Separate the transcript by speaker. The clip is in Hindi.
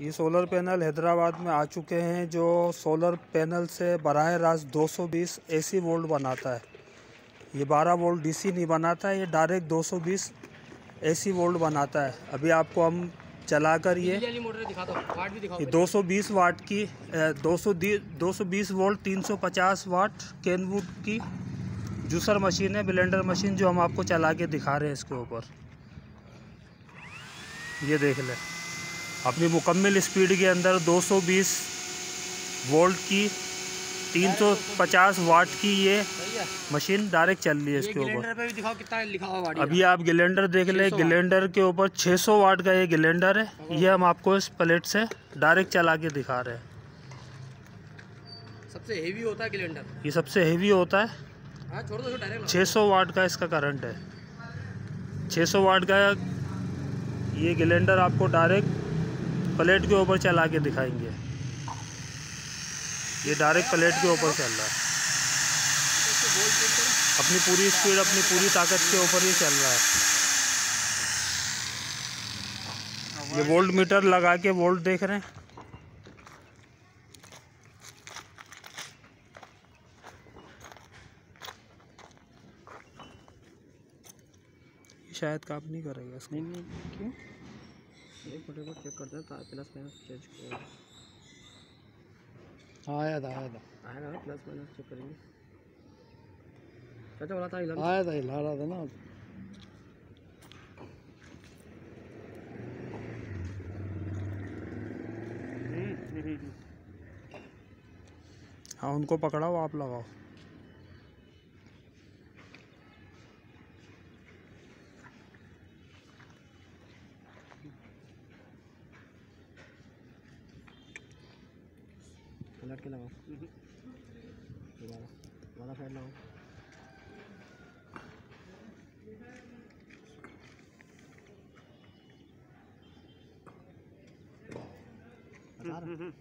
Speaker 1: ये सोलर पैनल हैदराबाद में आ चुके हैं जो सोलर पैनल से बराह रास्त 220 एसी वोल्ट बनाता है। ये 12 वोल्ट डीसी नहीं बनाता है ये डायरेक्ट 220 एसी वोल्ट बनाता है। अभी आपको हम चलाकर ये ये 220 वाट की दो सौ दो सौ बीस वोल्ट 350 वाट कैनवुड की जूसर मशीन है ब्लेंडर मशीन जो हम आपको चला के दिखा रहे हैं इसके ऊपर। ये देख लें। अपनी मुकम्मल स्पीड के अंदर 220 वोल्ट की 350 वाट की ये मशीन डायरेक्ट चल रही है इसके ऊपर। अभी आप गिलेंडर देख लें गिलेंडर के ऊपर 600 वाट का ये गिलेंडर है। ये हम आपको इस प्लेट से डायरेक्ट चला के दिखा रहे हैं।
Speaker 2: सबसे हेवी होता है गिलेंडर।
Speaker 1: ये सबसे हेवी होता है।
Speaker 2: हाँ,
Speaker 1: छः सौ वाट का इसका करंट है। छः सौ वाट का ये गिलेंडर आपको डायरेक्ट प्लेट के ऊपर चला के दिखाएँगे। ये डायरेक्ट प्लेट के ऊपर चल रहा है। अपनी पूरी स्पीड अपनी पूरी ताकत के ऊपर ही चल रहा है। ये वोल्ट मीटर लगा के वोल्ट देख रहे हैं। शायद काम नहीं करेगा नहीं नहीं, क्यों? एक फटाफट चेक करते हैं प्लस माइनस चेंज
Speaker 2: आया था आया था।
Speaker 1: ना प्लस माइनस चेक करेंगे। चाचा बोला था हिला
Speaker 2: आया था हिला रहा था ना।
Speaker 1: हाँ उनको पकड़ाओ आप लगाओ।
Speaker 2: पलट के लगाओ वाला साइड लगाओ रहा।